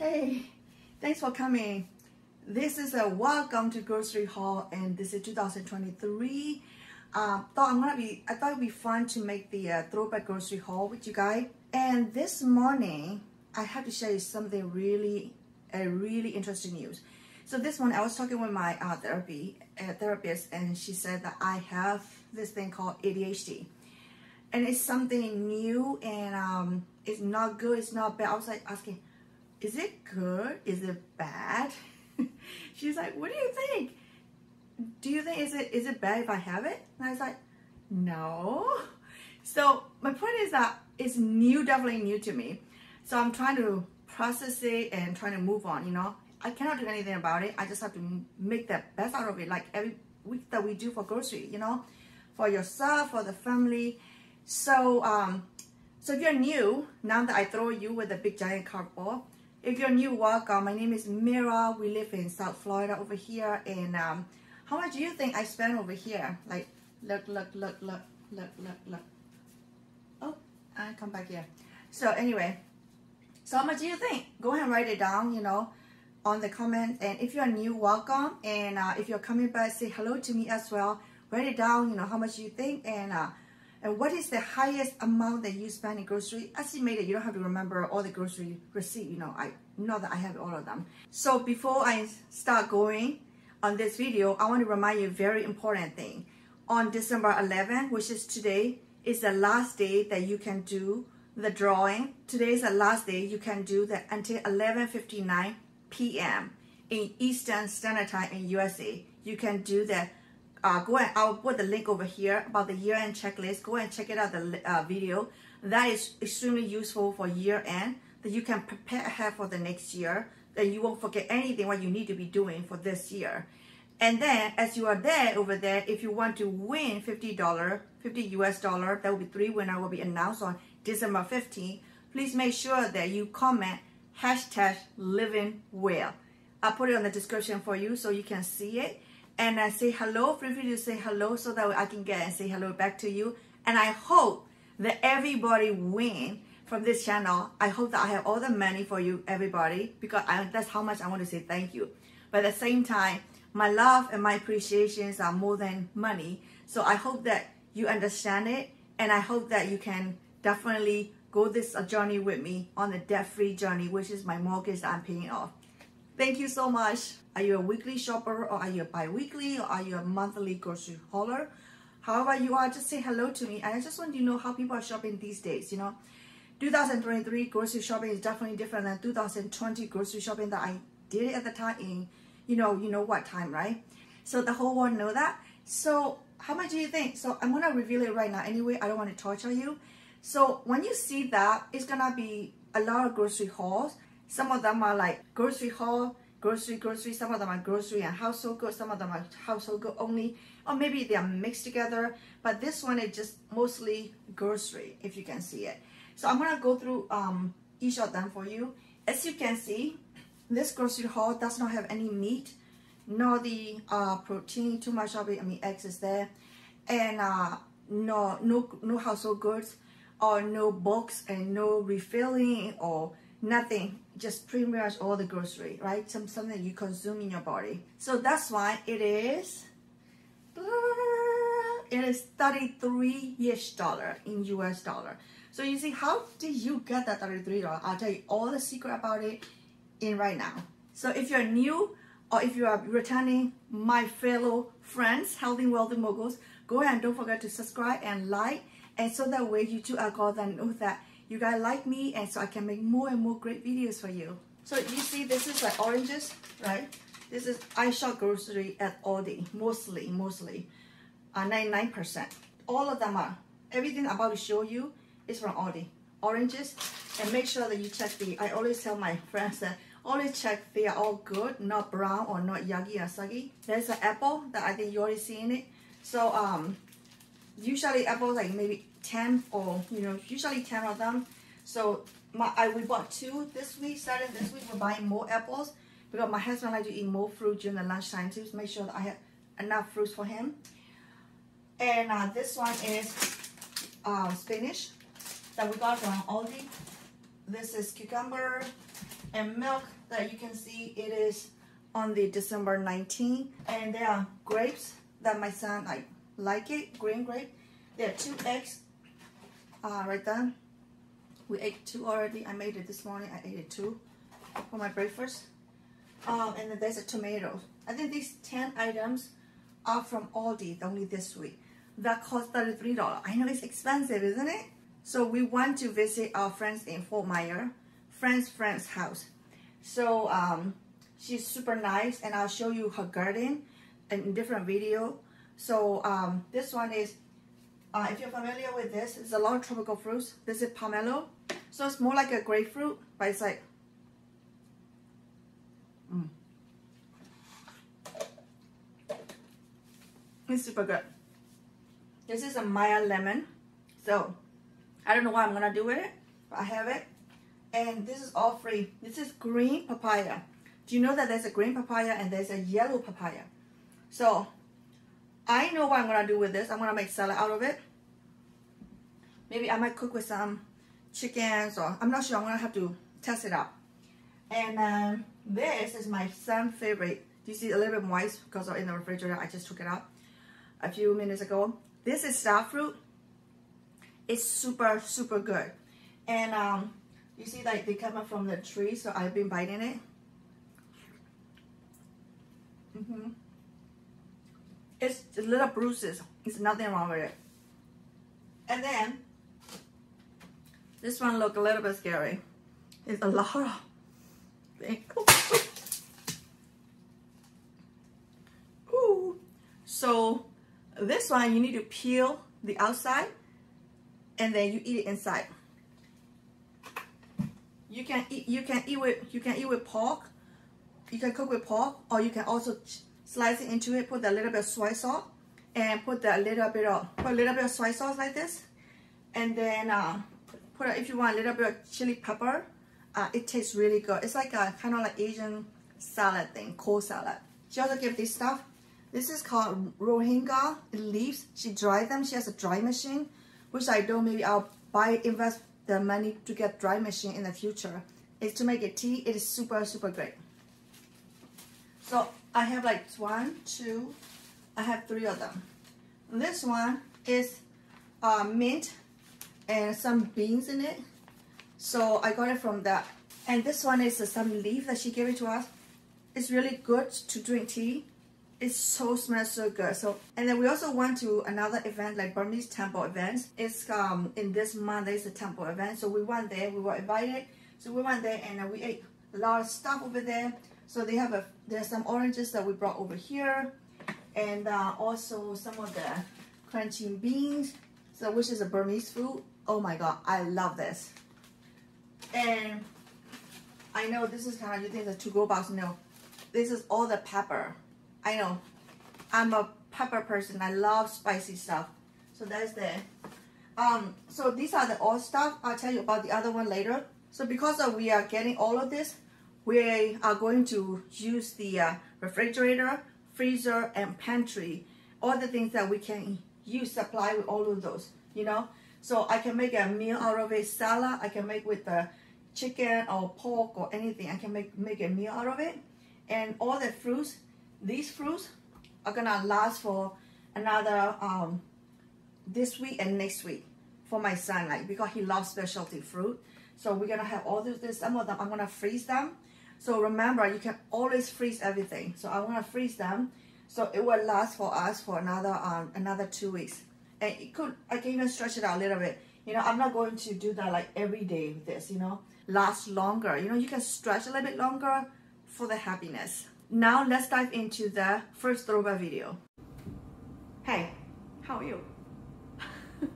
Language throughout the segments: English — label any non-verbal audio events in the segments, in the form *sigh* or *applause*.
Hey, thanks for coming. This is a welcome to grocery haul, and this is 2023. Um, thought I'm gonna be. I thought it'd be fun to make the uh, throwback grocery haul with you guys. And this morning, I have to share something really, a really interesting news. So this morning, I was talking with my uh, therapy uh, therapist, and she said that I have this thing called ADHD, and it's something new, and um, it's not good. It's not bad. I was like asking is it good? Is it bad? *laughs* She's like, what do you think? Do you think is it is it bad if I have it? And I was like, no. *laughs* So my point is that it's new, definitely new to me. So I'm trying to process it and trying to move on. You know, I cannot do anything about it. I just have to make the best out of it, like every week that we do for grocery. You know, for yourself, for the family. So um, so if you're new, now that I throw you with a big giant cardboard, if you're new, welcome. My name is Mira. We live in South Florida over here. And um, how much do you think I spend over here? Like, look, look, look, look, look, look, look. Oh, I come back here. So anyway, so how much do you think? Go ahead and write it down, you know, on the comment. And if you're new, welcome. And uh, if you're coming back, say hello to me as well. Write it down, you know, how much you think. And uh, and what is the highest amount that you spend in grocery? Estimated, you don't have to remember all the grocery receipt, you know, I know that I have all of them. So before I start going on this video, I want to remind you a very important thing. On December 11, which is today, is the last day that you can do the drawing. Today is the last day you can do that until 11.59 p.m. in Eastern Standard Time in USA. You can do that uh, go and I'll put the link over here about the year-end checklist. Go and check it out, the uh, video. That is extremely useful for year-end that you can prepare ahead for the next year. That you won't forget anything what you need to be doing for this year. And then as you are there over there, if you want to win $50, 50 US dollar, that will be three winner will be announced on December 15. Please make sure that you comment hashtag living well. I'll put it on the description for you so you can see it and I say hello. Feel free to say hello so that I can get and say hello back to you. And I hope that everybody win from this channel. I hope that I have all the money for you, everybody, because I, that's how much I want to say thank you. But at the same time, my love and my appreciations are more than money. So I hope that you understand it, and I hope that you can definitely go this uh, journey with me on the debt-free journey, which is my mortgage that I'm paying off. Thank you so much. Are you a weekly shopper or are you a bi-weekly or are you a monthly grocery hauler? However you are, just say hello to me. And I just want you to know how people are shopping these days, you know. 2023 grocery shopping is definitely different than 2020 grocery shopping that I did at the time in, you know, you know what time, right? So the whole world know that. So how much do you think? So I'm going to reveal it right now. Anyway, I don't want to torture you. So when you see that, it's going to be a lot of grocery hauls. Some of them are like grocery haul, grocery, grocery. Some of them are grocery and household goods. Some of them are household good only. Or maybe they are mixed together. But this one is just mostly grocery, if you can see it. So I'm going to go through um, each of them for you. As you can see, this grocery haul does not have any meat, nor the uh, protein, too much of it. I mean, eggs is there. And uh, no, no, no household goods or no books and no refilling or nothing just pretty much all the grocery right? Some something you consume in your body. So that's why it is uh, it is 33 ish dollar in us dollar. So you see how did you get that 33 dollar? I'll tell you all the secret about it in right now. So if you're new or if you are returning my fellow friends healthy wealthy moguls go ahead and don't forget to subscribe and like and so that way you too are going know that you guys like me and so I can make more and more great videos for you. So you see this is like oranges, right? This is I shop grocery at Aldi, mostly, mostly, uh, 99%. Uh, All of them are, everything I'm about to show you is from Aldi. Oranges, and make sure that you check the, I always tell my friends that always check they are all good, not brown or not yucky or soggy. There's an apple that I think you already seen it. So um, usually apples like maybe 10 or you know usually 10 of them so my I we bought two this week starting this week we're buying more apples because my husband like to eat more fruit during the lunchtime to make sure that I have enough fruits for him and uh, this one is uh, spinach that we got from Aldi this is cucumber And milk that you can see it is on the December 19. And there are grapes that my son like like it, green grape. There are two eggs uh, right there. We ate two already. I made it this morning. I ate it two for my breakfast. Um, and then there's a tomato. I think these 10 items are from Aldi only this week. That cost $33. I know it's expensive, isn't it? So we went to visit our friends in Fort Myers, friend's friend's house. So um, she's super nice and I'll show you her garden in different video. So um, this one is, uh, if you're familiar with this, it's a lot of tropical fruits. This is pomelo. So it's more like a grapefruit, but it's like, mm. It's super good. This is a Meyer lemon. So I don't know what I'm gonna do with it, but I have it. And this is all free. This is green papaya. Do you know that there's a green papaya and there's a yellow papaya? So I know what I'm gonna do with this. I'm gonna make salad out of it. Maybe I might cook with some chickens or I'm not sure. I'm gonna have to test it out. And um, this is my son's favorite. You see a little bit moist because in the refrigerator? I just took it out a few minutes ago. This is star fruit. It's super, super good. And um, you see like they come up from the tree, so I've been biting it. Mm -hmm. It's little bruises. It's nothing wrong with it. And then, this one look a little bit scary. It's a lot of *laughs* Ooh. So this one, you need to peel the outside and then you eat it inside. You can eat, you can eat with, you can eat with pork. You can cook with pork or you can also slice it into it, put a little bit of soy sauce and put a little bit of, put a little bit of soy sauce like this. And then uh, put, a, if you want a little bit of chili pepper, uh, it tastes really good. It's like a kind of like Asian salad thing, cold salad. She also give this stuff this is called Moringa leaves. She dried them. She has a dry machine, which I don't. Maybe I'll buy, invest the money to get dry machine in the future. It's to make a tea. It is super, super great. So I have like one, two, I have three of them. This one is uh, mint and some beans in it. So I got it from that. And this one is uh, some leaf that she gave it to us. It's really good to drink tea it so smells so good. So and then we also went to another event like Burmese temple events. It's um in this month there's a temple event. So we went there. We were invited. So we went there and uh, we ate a lot of stuff over there. So they have a there's some oranges that we brought over here, and uh, also some of the crunchy beans. So which is a Burmese food. Oh my god, I love this. And I know this is kind of you think the to go box. No, this is all the pepper. I know. I'm a pepper person. I love spicy stuff. So that's the. Um, so these are the all stuff. I'll tell you about the other one later. So because of we are getting all of this, we are going to use the uh, refrigerator, freezer, and pantry. All the things that we can use, supply with all of those, you know. So I can make a meal out of it, salad. I can make with the chicken or pork or anything. I can make, make a meal out of it. And all the fruits, these fruits are gonna last for another um, this week and next week for my son, like because he loves specialty fruit. So we're gonna have all this, some of them, I'm gonna freeze them. So remember, you can always freeze everything. So I wanna freeze them so it will last for us for another um, another two weeks. And it could, I can even stretch it out a little bit. You know, I'm not going to do that like every day with this, you know, last longer. You know, you can stretch a little bit longer for the happiness. Now let's dive into the first throwback video. Hey, how are you? *laughs*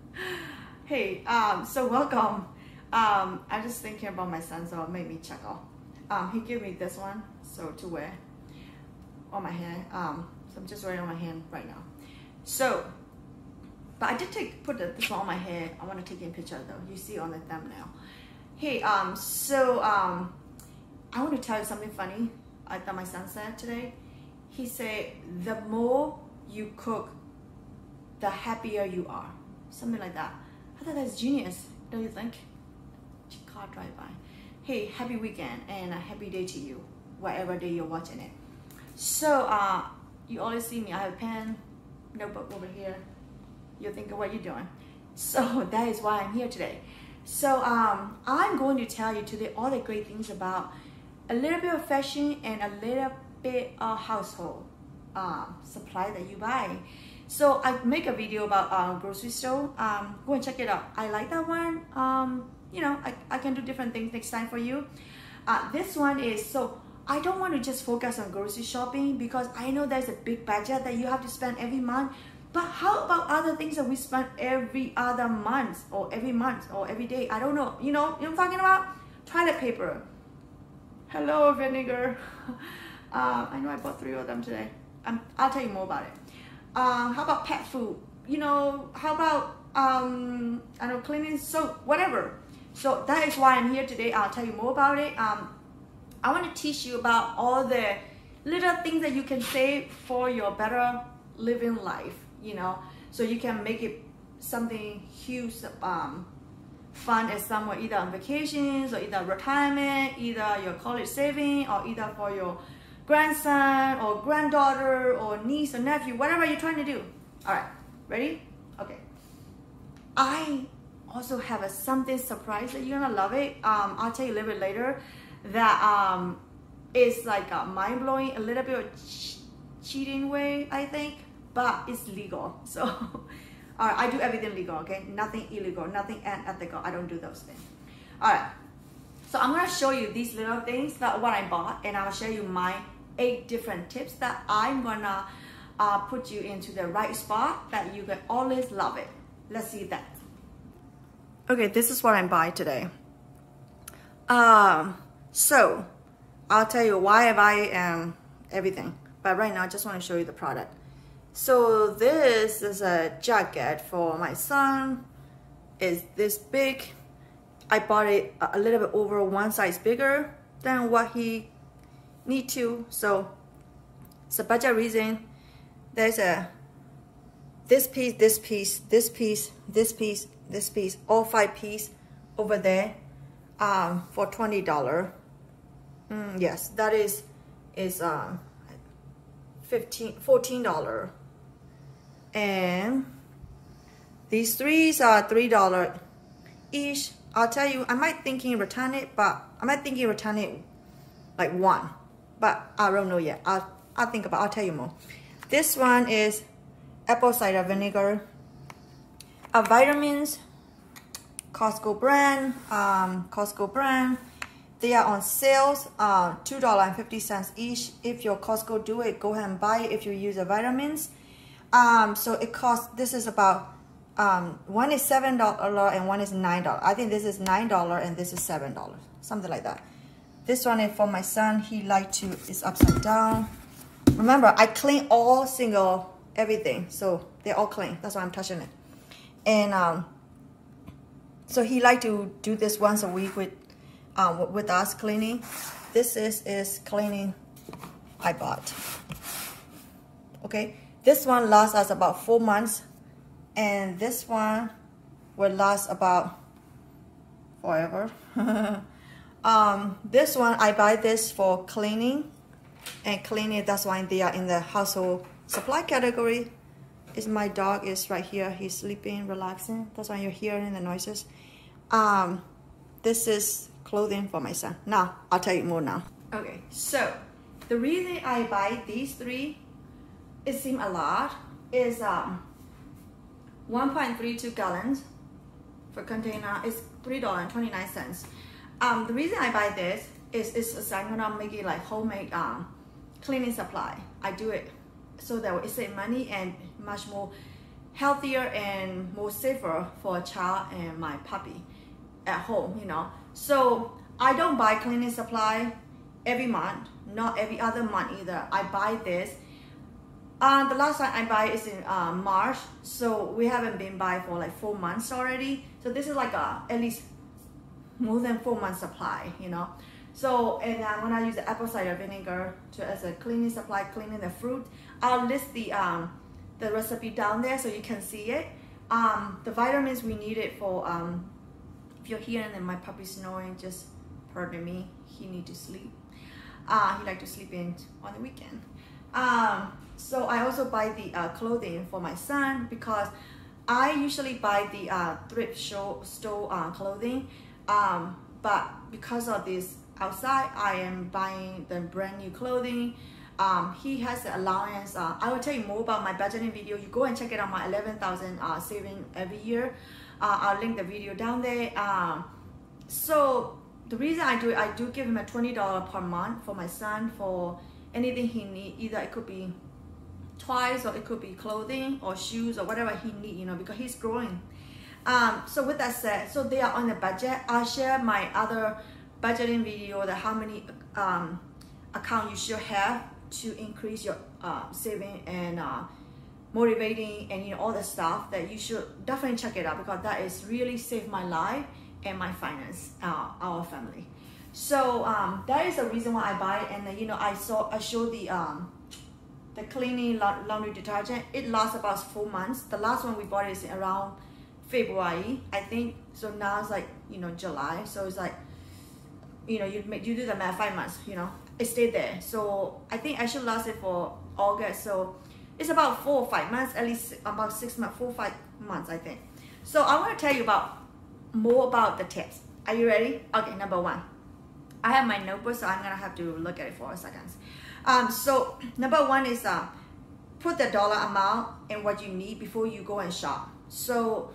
hey, um, so welcome. Um, I'm just thinking about my son, so it made me chuckle. Um, he gave me this one, so to wear on my hand. Um, so I'm just wearing on my hand right now. So, but I did take put this one on my head. I want to take a picture though. You see on the thumbnail. Hey, um, so um, I want to tell you something funny. I thought my son said today. He said, the more you cook, the happier you are. Something like that. I thought that's genius, don't you think? Car drive by. Hey, happy weekend and a happy day to you, whatever day you're watching it. So uh, you always see me, I have a pen, notebook over here. You think of what you're doing. So *laughs* that is why I'm here today. So um, I'm going to tell you today all the great things about a little bit of fashion and a little bit of household uh, supply that you buy. So I make a video about uh, grocery store. Um, go and check it out. I like that one. Um, you know, I, I can do different things next time for you. Uh, this one is, so I don't want to just focus on grocery shopping because I know there's a big budget that you have to spend every month. But how about other things that we spend every other month or every month or every day? I don't know. You know, you know I'm talking about? Toilet paper. Hello, vinegar. *laughs* Uh, I know I bought three of them today. Um, I'll tell you more about it. Uh, how about pet food? You know, how about um, I don't know, cleaning soap, whatever. So that is why I'm here today. I'll tell you more about it. Um, I want to teach you about all the little things that you can save for your better living life. You know, so you can make it something huge, um, fun as somewhere either on vacations or either retirement, either your college saving, or either for your grandson or granddaughter or niece or nephew, whatever you're trying to do. All right, ready? Okay. I also have a something surprise that you're gonna love it. Um, I'll tell you a little bit later that um, is like a mind blowing, a little bit of ch cheating way, I think, but it's legal. *laughs* So, all right, I do everything legal, okay? Nothing illegal, nothing unethical. I don't do those things. All right. So I'm gonna show you these little things that what I bought, and I'll show you my eight different tips that I'm gonna uh, put you into the right spot that you can always love it. Let's see that. Okay, this is what I'm buying today. Um, so I'll tell you why I buy um, everything. But right now, I just want to show you the product. So this is a jacket for my son. It's this big. I bought it a little bit over one size bigger than what he need to. So it's a budget reason. There's a this piece, this piece, this piece, this piece, this piece, all five piece over there um, for twenty dollar. Mm, yes, that is is um, 15 14 dollar and these threes are three dollar each i'll tell you i might thinking return it but i might thinking return it like one but I don't know yet. I'll, I'll think about I'll tell you more. This one is apple cider vinegar. Uh, vitamins, Costco brand, um, Costco brand. They are on sales, uh, $2.50 each. If your Costco do it, go ahead and buy it if you use the vitamins. Um, so it costs, this is about, um, one is $7 and one is $9. I think this is $9 and this is $7, something like that. This one is for my son. He like to, it's upside down. Remember, I clean all single everything. So they're all clean. That's why I'm touching it. And um, so he like to do this once a week with um, with us cleaning. This is, is cleaning I bought. Okay, this one lasts us about four months. And this one will last about forever. *laughs* Um, this one, I buy this for cleaning and cleaning. That's why they are in the household supply category. Is my dog is right here. He's sleeping, relaxing. That's why you're hearing the noises. Um, this is clothing for my son. Now, I'll tell you more now. Okay, so the reason I buy these three, it seems a lot, is um, 1.32 gallons for container is $3.29. Um, the reason I buy this is, is I'm gonna make it like homemade um, cleaning supply. I do it so that it save money and much more healthier and more safer for a child and my puppy at home, you know. So I don't buy cleaning supply every month, not every other month either. I buy this. Uh, the last time I buy is in uh, March, so we haven't been by for like four months already. So this is like a, at least more than four months supply, you know. So, and uh, when I use the apple cider vinegar to as a cleaning supply, cleaning the fruit, I'll list the um, the recipe down there so you can see it. Um, the vitamins we needed for, um, if you're hearing and my puppy snoring, just pardon me, he need to sleep. Uh, he like to sleep in on the weekend. Um, so I also buy the uh, clothing for my son because I usually buy the uh, thrift show, store uh, clothing. Um, but because of this outside, I am buying the brand new clothing. Um, he has the allowance. Uh, I will tell you more about my budgeting video. You go and check it out my 11,000 uh, saving every year. Uh, I'll link the video down there. Um, so the reason I do it, I do give him a $20 per month for my son for anything he need. Either it could be toys or it could be clothing or shoes or whatever he need, you know, because he's growing. Um, so with that said, so they are on the budget. I'll share my other budgeting video that how many um, account you should have to increase your uh, saving and uh, motivating and you know all the stuff that you should definitely check it out because that is really saved my life and my finance, uh, our family. So um, that is the reason why I buy it. And you know, I saw I showed the um, the cleaning laundry detergent. It lasts about four months. The last one we bought is around February, I think. So now it's like you know July. So it's like you know you make you do the math five months. You know it stayed there. So I think I should last it for August. So it's about four or five months, at least about six months, four five months, I think. So I want to tell you about more about the tips. Are you ready? Okay, number one. I have my notebook, so I'm gonna have to look at it for a second. Um, so number one is uh, put the dollar amount and what you need before you go and shop. So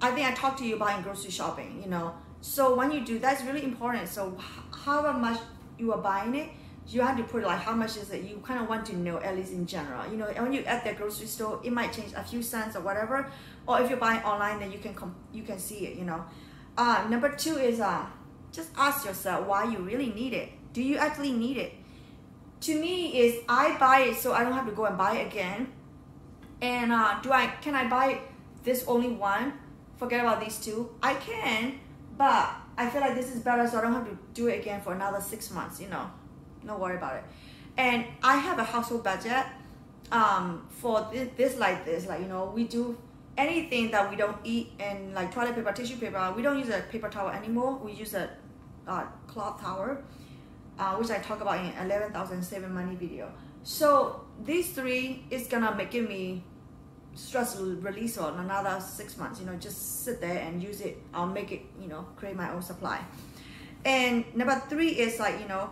I think I talked to you about in grocery shopping, you know. So when you do, that's really important. So however much you are buying it, you have to put like how much is it? You kind of want to know at least in general. You know when you at the grocery store it might change a few cents or whatever. Or if you're buying online then you can come you can see it you know. Uh, number two is uh, just ask yourself why you really need it. Do you actually need it? To me is i buy it so i don't have to go and buy it again. And uh, do i can i buy this only one? Forget about these two. I can but i feel like this is better so i don't have to do it again for another six months you know no worry about it. And I have a household budget um, for this, this like this, like, you know, we do anything that we don't eat and like toilet paper, tissue paper, we don't use a paper towel anymore. We use a uh, cloth towel, uh, which I talk about in 11,000 saving money video. So these three is gonna make me stress release for another six months. You know, just sit there and use it. I'll make it. You know, create my own supply. And number three is like you know,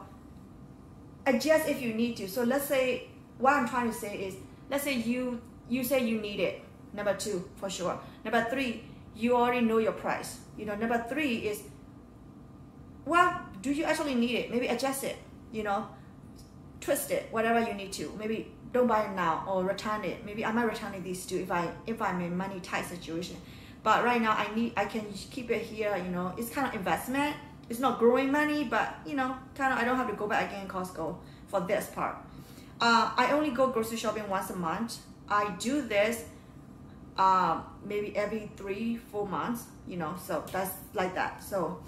adjust if you need to. So let's say what I'm trying to say is let's say you you say you need it. Number two, for sure. Number three, you already know your price. You know, number three is well, do you actually need it? Maybe adjust it, you know, twist it, whatever you need to. Maybe don't buy it now or return it. Maybe I might return it these two if I if I'm in money tight situation. But right now I need I can keep it here, you know, it's kind of investment it's not growing money, but you know, kind of I don't have to go back again Costco for this part. Uh, I only go grocery shopping once a month. I do this uh, maybe every three, four months, you know, so that's like that. So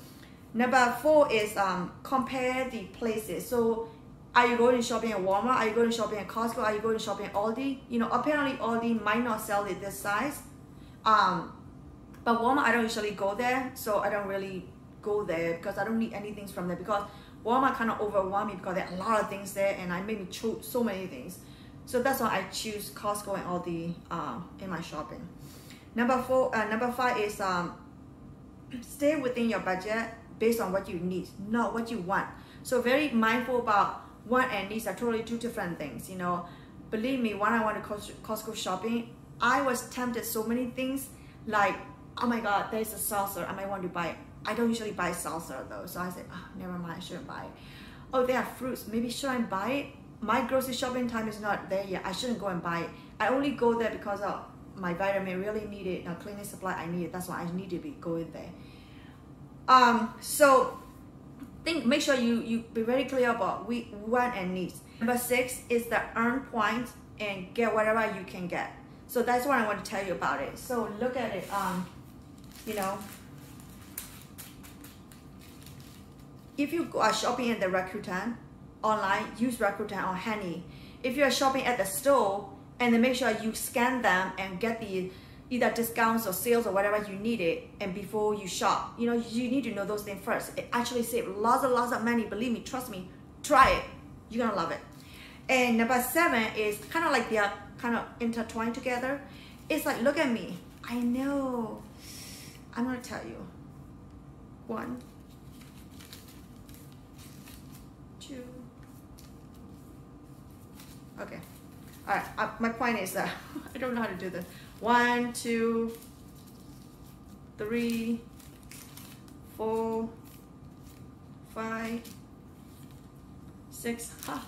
number four is um, compare the places. So are you going shopping at Walmart? Are you going shopping at Costco? Are you going shopping at Aldi? You know, apparently Aldi might not sell it this size. Um, but Walmart, I don't usually go there, so I don't really go there because I don't need anything from there because Walmart kind of overwhelmed me because there are a lot of things there and I made me choose so many things. So that's why I choose Costco and Aldi uh, in my shopping. Number four, uh, number five is um, *clears throat* stay within your budget based on what you need, not what you want. So very mindful about want and needs are totally two different things. You know, believe me, when I went to Costco shopping, I was tempted so many things like, oh my God, there's a saucer, I might want to buy it. I don't usually buy salsa though, so I said, oh, never mind, I shouldn't buy it. Oh, there are fruits. Maybe should I buy it? My grocery shopping time is not there yet. I shouldn't go and buy it. I only go there because of my vitamin really needed. Now cleaning supply I need it. That's why I need to be going there. Um, so think make sure you you be very clear about we want and needs. Number six is the earn points and get whatever you can get. So that's what I want to tell you about it. So look at it. Um, you know, if you are shopping at the Rakuten online, use Rakuten or Honey. If you are shopping at the store, and then make sure you scan them and get the either discounts or sales or whatever you need it and before you shop. You know you need to know those things first. It actually saves lots and lots of money. Believe me trust me. Try it. You're gonna love it. And number seven is kind of like they're kind of intertwined together. It's like look at me. I know. I'm gonna tell you. One two. Okay. All right. Uh, my point is that *laughs* i don't know how to do this one, two, three, four, five, six. Huh.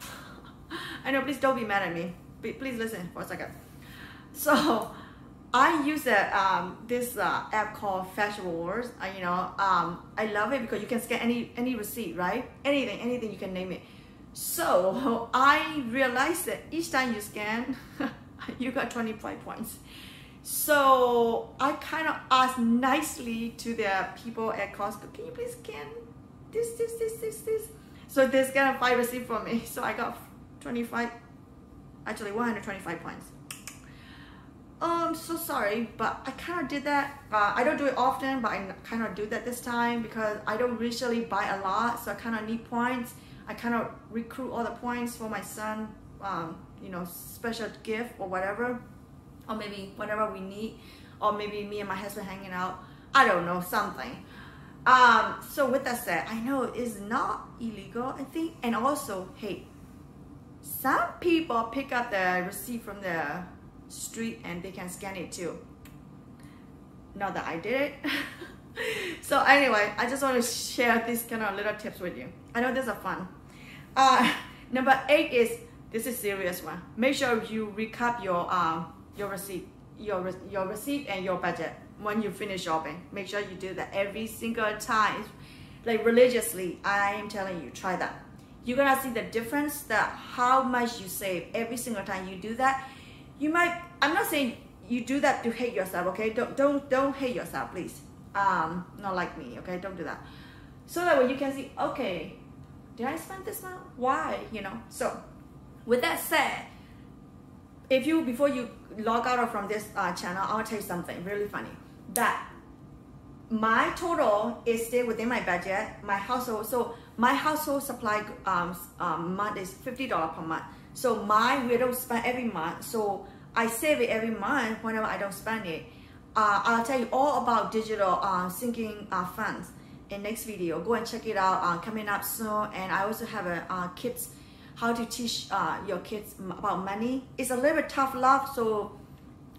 *laughs* I know, please don't be mad at me. Please listen for a second. So, I use a, um, this uh, app called Fetch Rewards. Uh, you know, um, I love it because you can scan any any receipt, right? Anything, anything you can name it. So *laughs* I realized that each time you scan, *laughs* *laughs* you got 25 points. So I kind of asked nicely to the people at Costco, can you please scan this, this, this, this, this? So this they scanned five receipt for me. *laughs* So I got 25, actually 125 points. Um, so sorry, but I kind of did that. Uh, I don't do it often, but I kind of do that this time because I don't usually buy a lot, so I kind of need points. I kind of recruit all the points for my son um, you know, special gift or whatever, or maybe whatever we need, or maybe me and my husband hanging out. I don't know, something. Um, so with that said, I know it's not illegal, I think. And also, hey, some people pick up the receipt from the street and they can scan it too. Not that I did it. *laughs* so anyway, I just want to share these kind of little tips with you. I know these are fun. Uh, *laughs* number eight is this is serious one. Make sure you recap your um, your receipt, your your receipt and your budget when you finish shopping. Make sure you do that every single time, like religiously. I am telling you, try that. You're gonna see the difference that how much you save every single time you do that. You might. I'm not saying you do that to hate yourself. Okay, don't don't don't hate yourself, please. Um, not like me. Okay, don't do that. So that way you can see. Okay, did I spend this amount? Why? You know. So with that said, if you before you log out from this uh, channel, I'll tell you something really funny. That my total is still within my budget. My household, so my household supply um, um, month is fifty dollar per month. So my we don't spend every month. So I save it every month whenever I don't spend it. Uh, I'll tell you all about digital uh, sinking uh, funds in next video. Go and check it out. Uh, coming up soon. And I also have a uh, kids how to teach uh, your kids about money. It's a little bit tough love, so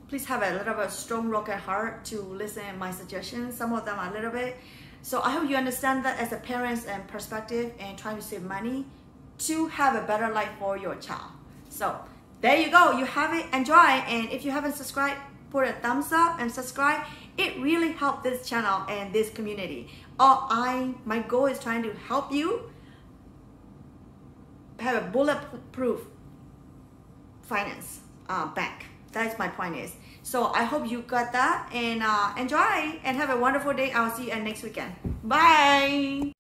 please have a little bit strong rocket heart to listen my suggestions. Some of them are a little bit. So I hope you understand that as a parents and perspective and trying to save money to have a better life for your child. So there you go. You have it. Enjoy. And if you haven't subscribed, put a thumbs up and subscribe. It really helps this channel and this community. All I, my goal is trying to help you have a bulletproof finance uh, bank. That's my point is. So I hope you got that and uh, enjoy and have a wonderful day. I'll see you next weekend. Bye.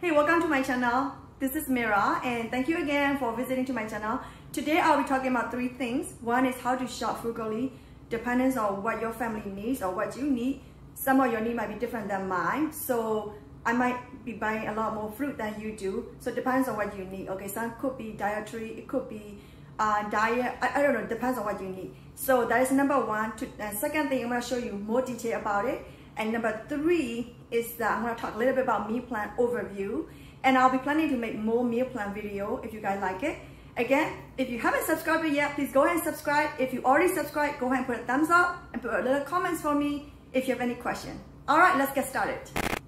Hey, welcome to my channel. This is Mira and thank you again for visiting to my channel. Today I'll be talking about three things. One is how to shop frugally, depending on what your family needs or what you need. Some of your need might be different than mine. So I might be buying a lot more fruit than you do. So it depends on what you need. Okay, some could be dietary, it could be uh, diet. I, I don't know, it depends on what you need. So that is number one. To, and second thing, I'm gonna show you more detail about it. And number three is that I'm gonna talk a little bit about meal plan overview. And I'll be planning to make more meal plan video if you guys like it. Again, if you haven't subscribed yet, please go ahead and subscribe. If you already subscribed, go ahead and put a thumbs up and put a little comments for me if you have any question. All right, let's get started.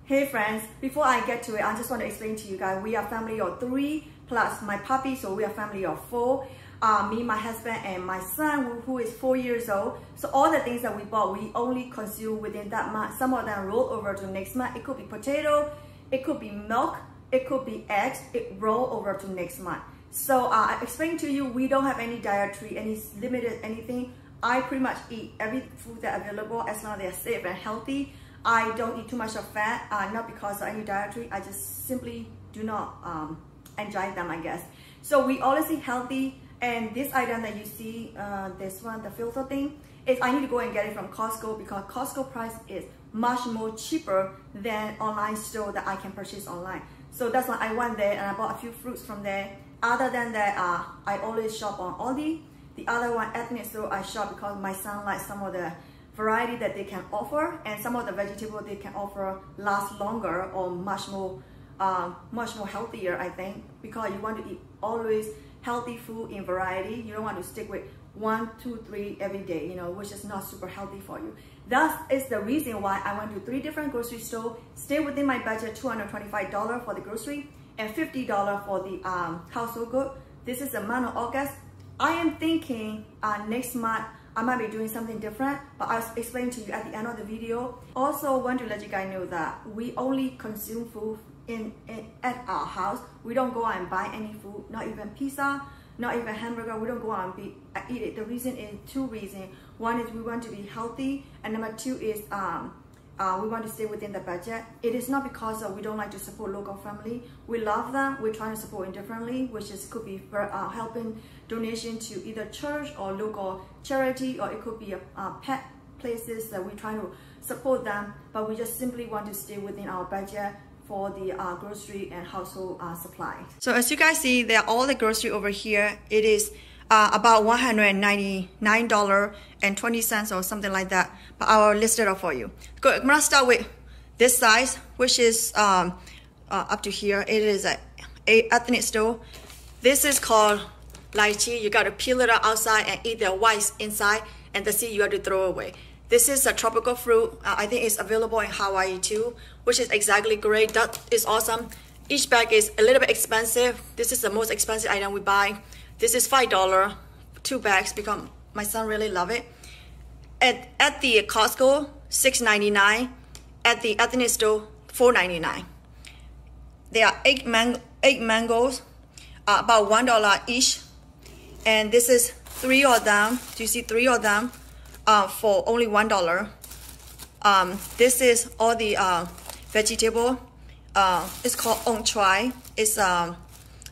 Hey friends, before I get to it, I just want to explain to you guys, we are family of three plus my puppy, so we are family of four. Uh, me, my husband, and my son, who is four years old. So all the things that we bought, we only consume within that month. Some of them roll over to next month. It could be potato, it could be milk, it could be eggs, it roll over to next month. So uh, I explained to you, we don't have any dietary, any limited anything. I pretty much eat every food that available as long as they're safe and healthy. I don't eat too much of fat, uh, not because of any dietary, I just simply do not um, enjoy them, I guess. So we always eat healthy And this item that you see, uh, this one, the filter thing, is I need to go and get it from Costco because Costco price is much more cheaper than online store that I can purchase online. So that's why I went there and I bought a few fruits from there. Other than that, uh, I always shop on Aldi. The other one, ethnic store, I shop because my son likes some of the variety that they can offer and some of the vegetables they can offer last longer or much more uh, much more healthier I think because you want to eat always healthy food in variety. You don't want to stick with one two three every day you know which is not super healthy for you. That is the reason why I went to three different grocery stores stay within my budget $225 for the grocery and $50 for the um, household good. This is the month of August. I am thinking uh, next month I might be doing something different, but I'll explain to you at the end of the video. Also, want to let you guys know that we only consume food in, in at our house. We don't go out and buy any food, not even pizza, not even hamburger. We don't go out and be, eat it. The reason is two reasons. One is we want to be healthy, and number two is um, uh, we want to stay within the budget. It is not because we don't like to support local family. We love them. We're trying to support indifferently, which is could be for uh, helping donation to either church or local charity, or it could be a, pet places that we're trying to support them. But we just simply want to stay within our budget for the uh, grocery and household uh, supply. So as you guys see, there are all the grocery over here. It is uh, about $199.20 or something like that. But I will list it up for you. Good. I'm gonna start with this size, which is um, uh, up to here. It is a, a ethnic store. This is called lychee. You gotta peel it outside and eat the whites inside, and the seed you have to throw away. This is a tropical fruit. Uh, I think it's available in Hawaii too, which is exactly great. That is awesome. Each bag is a little bit expensive. This is the most expensive item we buy. This is $5, two bags because my son really love it. At, at the Costco, $6.99. At the ethnic store, $4.99. There are eight, man eight mangoes, uh, about $1 each. And this is three of them. Do you see three of them uh, for only $1? Um, this is all the uh, vegetable. Uh, it's called entree. It's, um,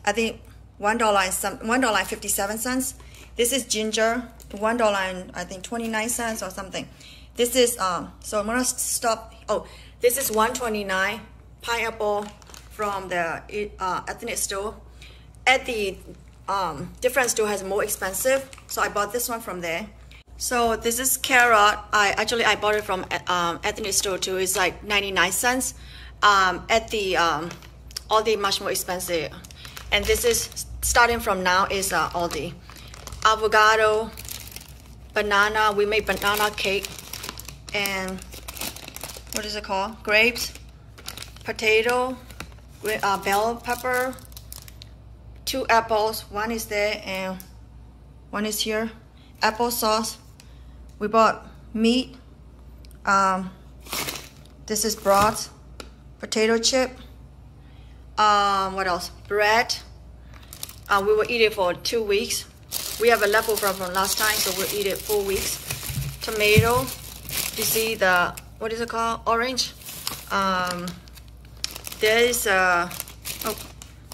I think, one dollar and some one dollar and fifty seven cents. This is ginger, one dollar and I think twenty nine cents or something. This is um. So I'm gonna stop. Oh, this is one twenty nine pineapple from the uh, ethnic store. At the um, different store has more expensive, so I bought this one from there. So this is carrot. I actually I bought it from um, ethnic store too. It's like 99 cents. Um, at the um, Aldi much more expensive. And this is starting from now is uh, the avocado, banana. We made banana cake and what is it called? Grapes, potato, uh, bell pepper, two apples. One is there and one is here. Apple sauce. We bought meat. Um, this is broth, potato chip. Um, what else? Bread. Uh, we will eat it for two weeks. We have a leftover from last time, so we'll eat it four weeks. Tomato. You see the, what is it called? Orange. Um, there is a oh,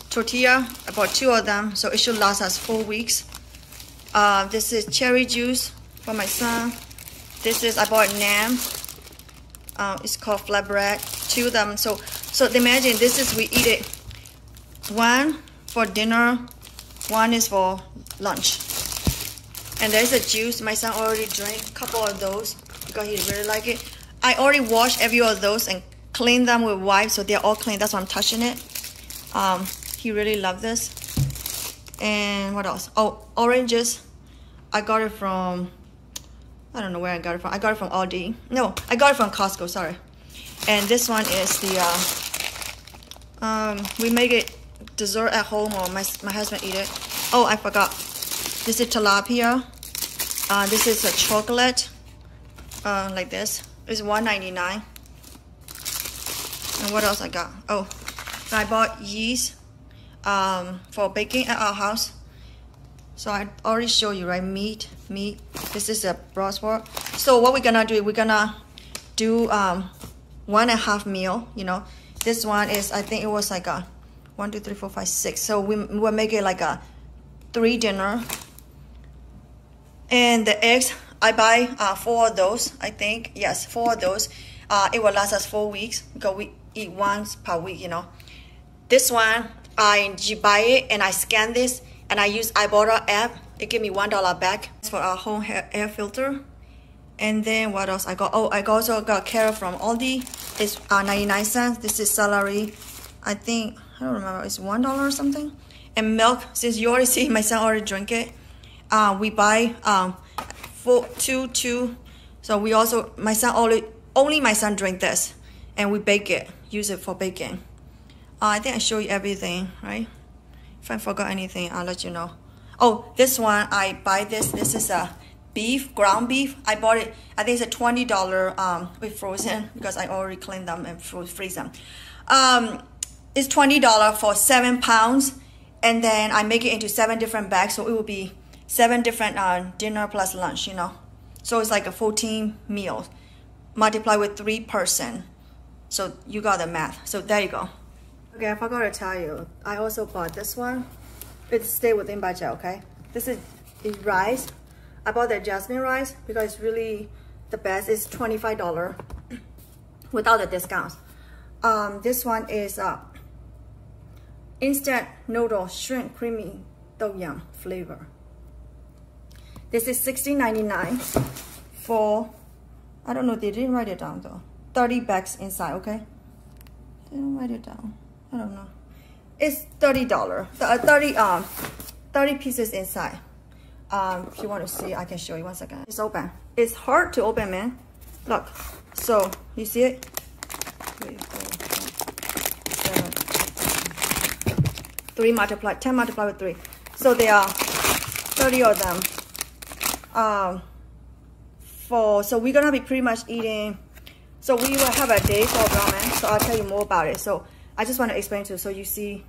tortilla, about two of them, so it should last us four weeks. Uh, this is cherry juice for my son. This is, I bought naan. Uh, it's called flatbread. Two of them. So, so imagine this is, we eat it one for dinner, one is for lunch. And there's a juice. My son already drank a couple of those because he really like it. I already washed every of those and cleaned them with wipes, so they're all clean. That's why I'm touching it. Um, he really loved this. And what else? Oh, oranges. I got it from, I don't know where I got it from. I got it from Aldi. No, I got it from Costco, sorry. And this one is the, uh, um, we make it dessert at home or my, my husband eat it. Oh, I forgot. This is tilapia. Uh, this is a chocolate, uh, like this. It's $1.99. And what else I got? Oh, I bought yeast um, for baking at our house. So I already showed you, right? Meat, meat. This is a bratwurst. So what we're gonna do, we're gonna do um, one and a half meal, you know. This one is, I think it was like a one, two, three, four, five, six. So we will make it like a three dinner And the eggs, I buy uh, four of those, I think. Yes, four of those. Uh, it will last us four weeks because we eat once per week, you know. This one, I buy it and I scan this and I use Ibotta app. It gave me $1 back for a home air filter. And then what else I got? Oh, I also got carrot from Aldi. It's uh, 99 cents. This is celery. I think, I don't remember, it's $1 or something. And milk, since you already *laughs* see my son already drink it, uh, we buy um, four, two, two. So we also, my son only, only my son drink this. And we bake it, use it for baking. Uh, I think I show you everything, right? If I forgot anything, I'll let you know. Oh, this one, I buy this. This is a beef, ground beef. I bought it, I think it's a $20 um, with frozen because I already cleaned them and freeze them. Um, it's $20 for seven pounds. And then I make it into seven different bags. So it will be seven different uh, dinner plus lunch, you know. So it's like a 14 meals multiply with three person. So you got the math. So there you go. Okay, I forgot to tell you. I also bought this one. It stay within budget, okay? This is, is rice. I bought the jasmine rice because it's really the best. It's $25 *clears throat* without the discounts. Um, this one is uh, instant noodle shrimp creamy tom yum flavor. This is $16.99 for, I don't know, they didn't write it down though. 30 bags inside, okay? They didn't write it down. I don't know. It's $30. Uh, 30, um, 30 pieces inside. Um, if you want to see, I can show you one second. It's open. It's hard to open, man. Look. So, you see it? Three, four, seven, 3 multiplied, 10 multiplied with 3. So there are 30 of them um, for, so we're gonna be pretty much eating, so we will have a day for ramen, so I'll tell you more about it. So I just want to explain to you, so you see,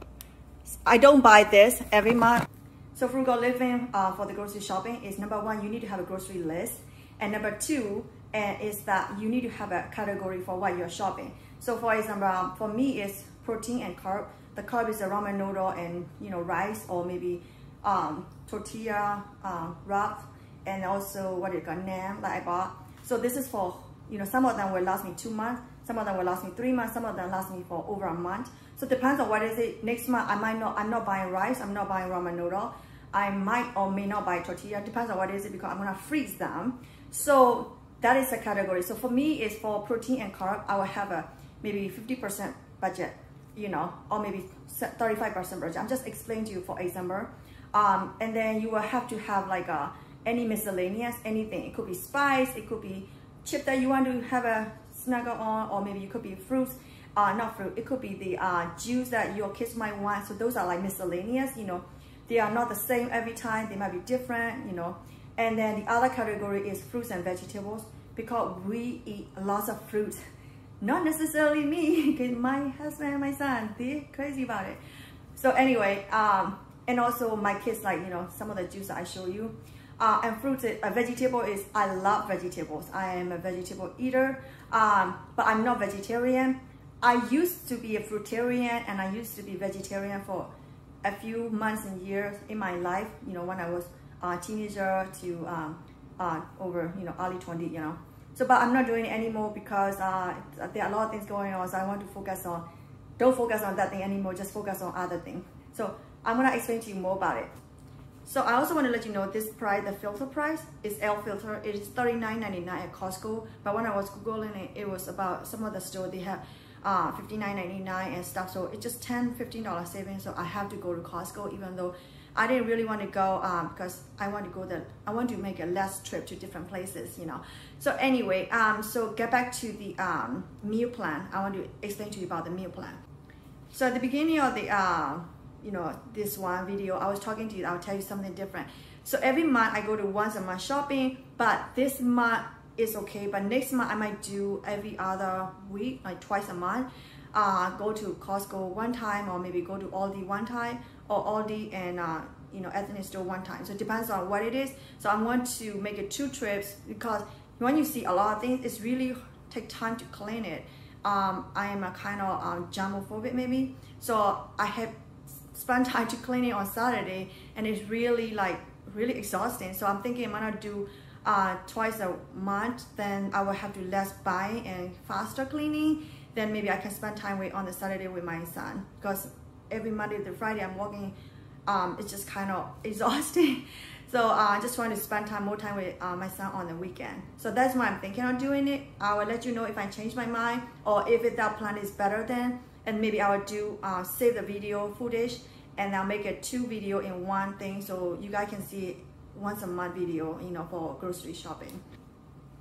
I don't buy this every month. So frugal living uh, for the grocery shopping is number one, you need to have a grocery list. And number two uh, is that you need to have a category for what you're shopping. So for example, um, for me, it's protein and carb. The carb is a ramen noodle and you know rice or maybe um, tortilla um, wrapped and also what you got name that I bought. So this is for, you know, some of them will last me two months, some of them will last me three months, some of them last me for over a month. So it depends on what is it. Next month, I might not, I'm not buying rice, I'm not buying ramen noodle. I might or may not buy tortilla, depends on what is it because I'm gonna freeze them. So that is a category. So for me, it's for protein and carb, I will have a maybe 50% budget, you know, or maybe 35% budget. I'm just explaining to you for example. Um, and then you will have to have like a any miscellaneous, anything. It could be spice, it could be chip that you want to have a snuggle on, or maybe it could be fruits, uh, not fruit, it could be the uh, juice that your kids might want. So those are like miscellaneous, you know. They are not the same every time, they might be different, you know. And then the other category is fruits and vegetables because we eat lots of fruits. Not necessarily me, *laughs* because my husband and my son, they're crazy about it. So anyway, um, and also my kids like, you know, some of the juice I show you. Uh, and fruits, a uh, vegetable is, I love vegetables. I am a vegetable eater, um, but I'm not vegetarian. I used to be a fruitarian and I used to be vegetarian for a few months and years in my life, you know, when I was a teenager to um, uh, over, you know, early 20, you know. So, but I'm not doing it anymore because uh, there are a lot of things going on. So I want to focus on, don't focus on that thing anymore, just focus on other things. So I'm gonna explain to you more about it. So I also want to let you know this price, the filter price is L filter. It is $39.99 at Costco. But when I was Googling it, it was about some of the store they have uh, $59.99 and stuff. So it's just $10, $15 savings. So I have to go to Costco even though I didn't really want to go um, because I want to go that I want to make a less trip to different places, you know. So anyway, um, so get back to the um, meal plan. I want to explain to you about the meal plan. So at the beginning of the uh, you know, this one video, I was talking to you, I'll tell you something different. So every month I go to once a month shopping, but this month is okay. But next month I might do every other week, like twice a month. Uh, go to Costco one time or maybe go to Aldi one time or Aldi and uh, you know ethnic store one time. So it depends on what it is. So I want to make it two trips because when you see a lot of things, it's really take time to clean it. Um, I am a kind of um, germophobic maybe. So I have spend time to clean it on Saturday and it's really like really exhausting. So I'm thinking I'm gonna do uh, twice a month, then I will have to less buy and faster cleaning. Then maybe I can spend time with on the Saturday with my son because every Monday to Friday I'm working. Um, it's just kind of *laughs* exhausting. So uh, I just want to spend time more time with uh, my son on the weekend. So that's why I'm thinking of doing it. I will let you know if I change my mind or if that plan is better than, and maybe I will do uh, save the video footage and I'll make it two video in one thing so you guys can see once a month video, you know, for grocery shopping.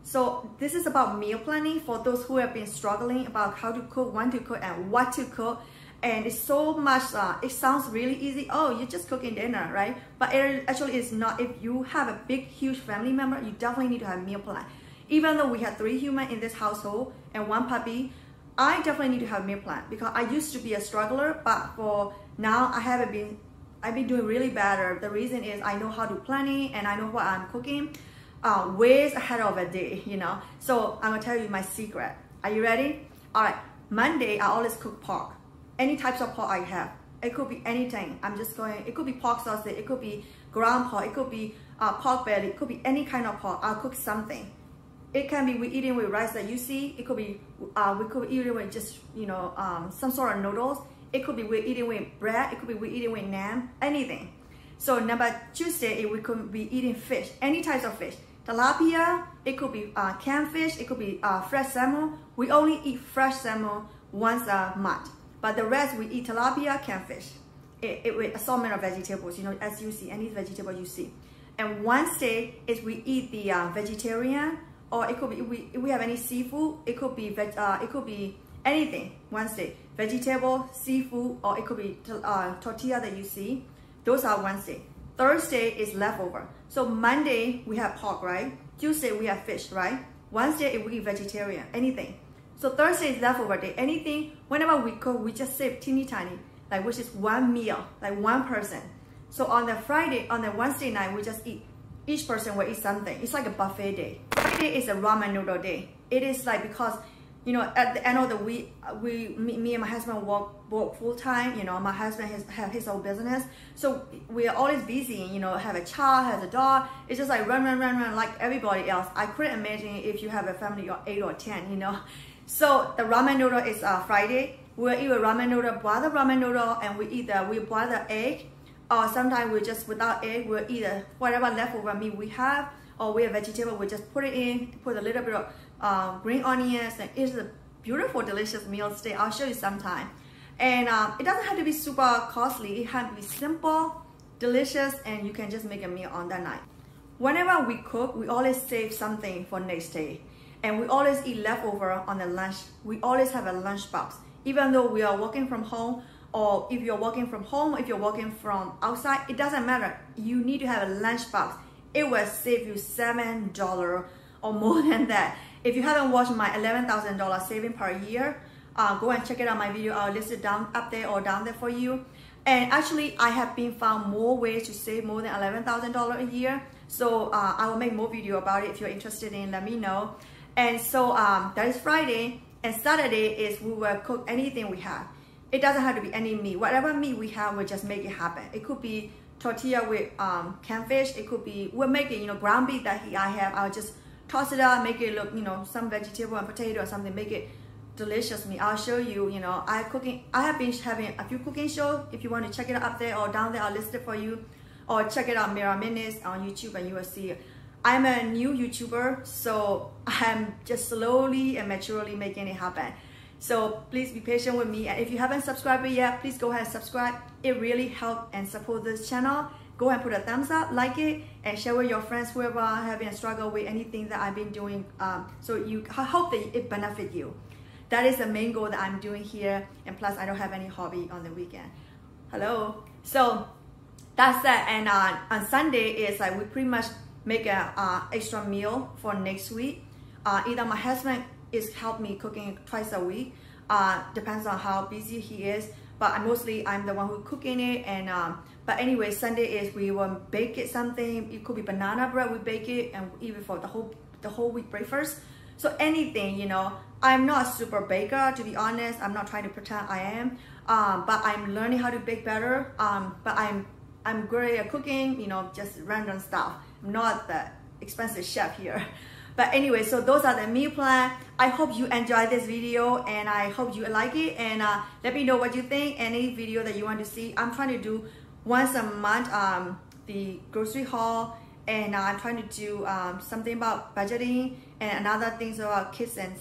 So this is about meal planning for those who have been struggling about how to cook, when to cook, and what to cook. And it's so much, uh, it sounds really easy. Oh, you're just cooking dinner, right? But it actually is not. If you have a big, huge family member, you definitely need to have meal plan. Even though we have three humans in this household and one puppy, I definitely need to have meal plan because I used to be a struggler, but for now I haven't been I've been doing really better. The reason is I know how to plan it and I know what I'm cooking uh, ways ahead of a day, you know. So I'm gonna tell you my secret. Are you ready? All right, Monday I always cook pork. Any types of pork I have. It could be anything. I'm just going, it could be pork sausage, it could be ground pork, it could be uh, pork belly, it could be any kind of pork. I'll cook something. It can be we eating with rice that you see. It could be uh, we could eat it with just you know um, some sort of noodles. It could be we're eating with bread. It could be we're eating with naan, anything. So number Tuesday, we could be eating fish, any types of fish. Tilapia, it could be uh, canned fish, it could be uh, fresh salmon. We only eat fresh salmon once a month. But the rest, we eat tilapia, canned fish. It, it with assortment of vegetables, you know, as you see, any vegetable you see. And Wednesday is we eat the uh, vegetarian, or it could be, if we, if we have any seafood, it could be, veg, uh, it could be anything Wednesday. Vegetable, seafood, or it could be uh, tortilla that you see. Those are Wednesday. Thursday is leftover. So Monday we have pork, right? Tuesday we have fish, right? Wednesday we eat vegetarian, anything. So Thursday is leftover day. Anything, whenever we cook, we just save teeny tiny, like which is one meal, like one person. So on the Friday, on the Wednesday night, we just eat. Each person will eat something. It's like a buffet day. Friday is a ramen noodle day. It is like because you know, at the end of the week, we, me, me and my husband work, work full time. You know, my husband has have his own business, so we are always busy. You know, have a child, has a dog. It's just like run, run, run, run, like everybody else. I couldn't imagine if you have a family of eight or ten. You know, *laughs* so the ramen noodle is uh, Friday. We'll eat a ramen noodle, boil the ramen noodle, and we eat the we boil the egg. Or sometimes we just without egg, we'll eat a, whatever leftover meat we have, or we have vegetable, we just put it in, put a little bit of uh, green onions, and it's a beautiful, delicious meal today. I'll show you sometime. And um, it doesn't have to be super costly. It has to be simple, delicious, and you can just make a meal on that night. Whenever we cook, we always save something for next day. And we always eat leftover on the lunch. We always have a lunch box. Even though we are working from home, or if you're working from home, if you're working from outside, it doesn't matter. You need to have a lunch box. It will save you $7 or more *laughs* than that. If you haven't watched my $11,000 saving per year, uh, go and check it out my video. I'll list it down up there or down there for you. And actually, I have been found more ways to save more than $11,000 a year. So uh, I will make more video about it if you're interested in, let me know. And so um, that is Friday. And Saturday is we will cook anything we have. It doesn't have to be any meat. Whatever meat we have, we'll just make it happen. It could be tortilla with um, canned fish. It could be, we'll make it, you know, ground beef that I have. I'll just toss it up, make it look, you know, some vegetable and potato or something, make it delicious me. I'll show you, you know, I cooking, I have been having a few cooking shows. If you want to check it out up there or down there, I'll list it for you. Or check it out, Mira Minis on YouTube and you will see. I'm a new YouTuber, so *laughs* I'm just slowly and maturely making it happen. So please be patient with me. And if you haven't subscribed yet, please go ahead and subscribe. It really helps and support this channel go and put a thumbs up, like it, and share with your friends whoever are having a struggle with anything that I've been doing. Um, so you I hope that it benefit you. That is the main goal that I'm doing here. And plus, I don't have any hobby on the weekend. Hello. So that's that. And uh, on Sunday is like we pretty much make a uh, extra meal for next week. Uh, either my husband is help me cooking twice a week. Uh, depends on how busy he is. But mostly I'm the one who cooking it and um, but anyway, Sunday is we will bake it something. It could be banana bread. We bake it and even for the whole the whole week breakfast. So anything, you know. I'm not a super baker to be honest. I'm not trying to pretend I am. Um, but I'm learning how to bake better. Um, but I'm I'm great at cooking, you know, just random stuff. I'm not the expensive chef here. *laughs* But anyway, so those are the meal plan. I hope you enjoy this video and I hope you like it. And uh, let me know what you think. Any video that you want to see. I'm trying to do once a month um, the grocery haul and uh, I'm trying to do um, something about budgeting and another things about kids and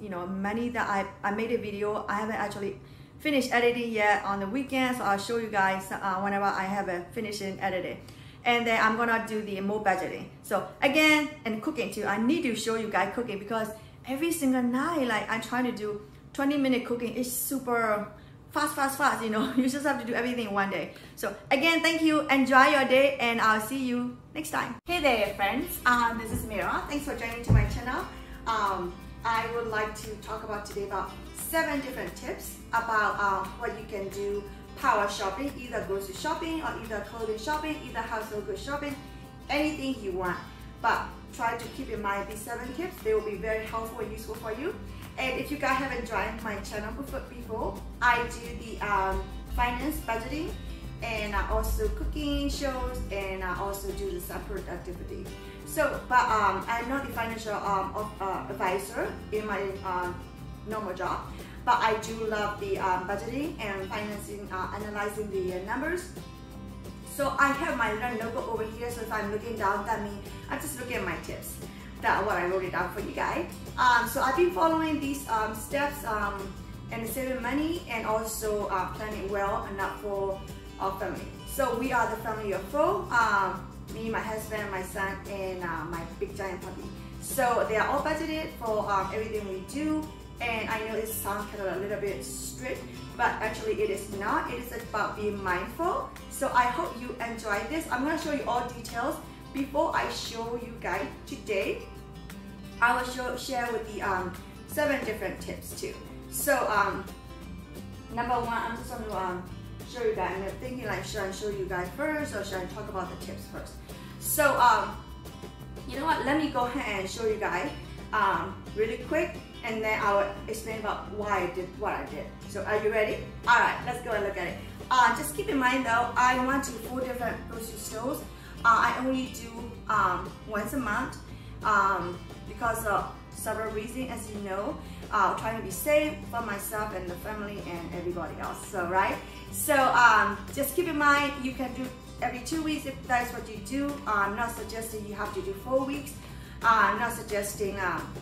you know money that I, I made a video. I haven't actually finished editing yet on the weekend, so I'll show you guys uh, whenever I have a finishing editing and then I'm gonna do the more budgeting. So again, and cooking too, I need to show you guys cooking because every single night, like I'm trying to do 20 minute cooking, it's super fast, fast, fast, you know, *laughs* you just have to do everything one day. So again, thank you, enjoy your day, and I'll see you next time. Hey there, friends, um, this is Mira. Thanks for joining to my channel. Um, I would like to talk about today about seven different tips about uh, what you can do power shopping, either grocery shopping or either clothing shopping, either household goods shopping, anything you want. But try to keep in mind these seven tips. They will be very helpful and useful for you. And if you guys haven't joined my channel before, I do the um, finance budgeting and I also cooking shows and I also do the separate activity. So, but um, I'm not the financial um, uh, advisor in my um, normal job but I do love the um, budgeting and financing, uh, analyzing the numbers. So I have my little notebook over here, so if I'm looking down, that means I'm just looking at my tips. That's what I wrote it down for you guys. Um, so I've been following these um, steps um, and saving money and also uh, planning well enough for our family. So we are the family of four, um, me, my husband, my son, and uh, my big giant puppy. So they are all budgeted for um, everything we do and I know it sounds kind of a little bit strict, but actually it is not. It is about being mindful. So I hope you enjoy this. I'm gonna show you all details. Before I show you guys today, I will show, share with the um, seven different tips too. So um, number one, I'm just gonna um, show you guys. I'm thinking like, should I show you guys first or should I talk about the tips first? So um, you know what, let me go ahead and show you guys um, really quick and then I will explain about why I did what I did. So are you ready? All right, let's go and look at it. Uh, just keep in mind though, I went to four different grocery stores. Uh, I only do um, once a month um, because of several reasons, as you know. Uh, trying to be safe for myself and the family and everybody else. So right. So um, just keep in mind you can do every two weeks if that's what you do. I'm not suggesting you have to do four weeks. Uh, I'm not suggesting um,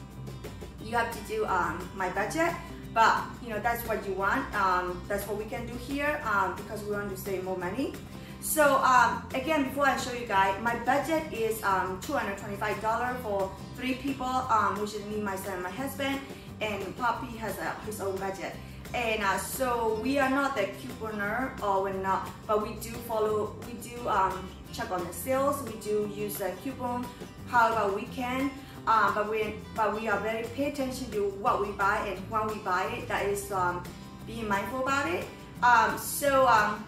you have to do um, my budget but you know that's what you want um, that's what we can do here um, because we want to save more money. So um, again before I show you guys my budget is um, $225 for three people um, which is me myself and my husband and Poppy has a, his own budget. And uh, so we are not the couponer or we're not but we do follow we do check on the sales we do use the coupon however we can um, but we but we are very pay attention to what we buy and when we buy it. That is um, being mindful about it. Um, so um,